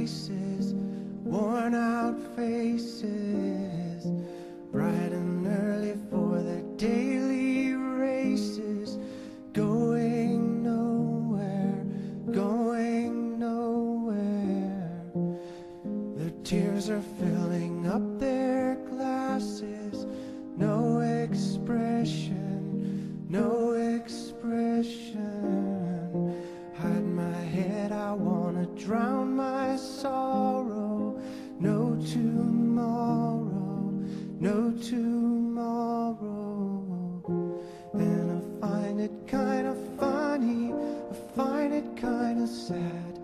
places, worn out faces, bright and early for their daily races, going nowhere, going nowhere. Their tears are filling up their glasses, no expression, no expression. Drown my sorrow. No tomorrow, no tomorrow. And I find it kinda funny, I find it kinda sad.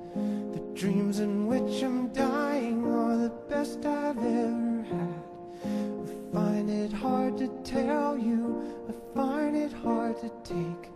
The dreams in which I'm dying are the best I've ever had. I find it hard to tell you, I find it hard to take.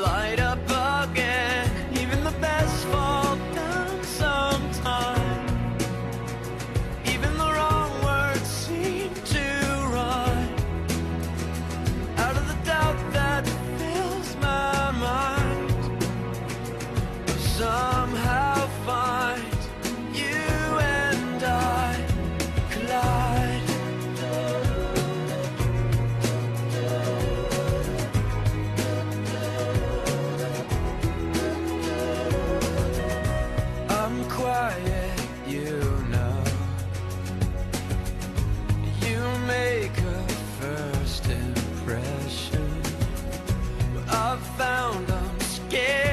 Light up again, even the best fall down sometime. Even the wrong words seem to rhyme out of the doubt that fills my mind. Somehow I've found I'm scared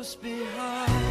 close behind.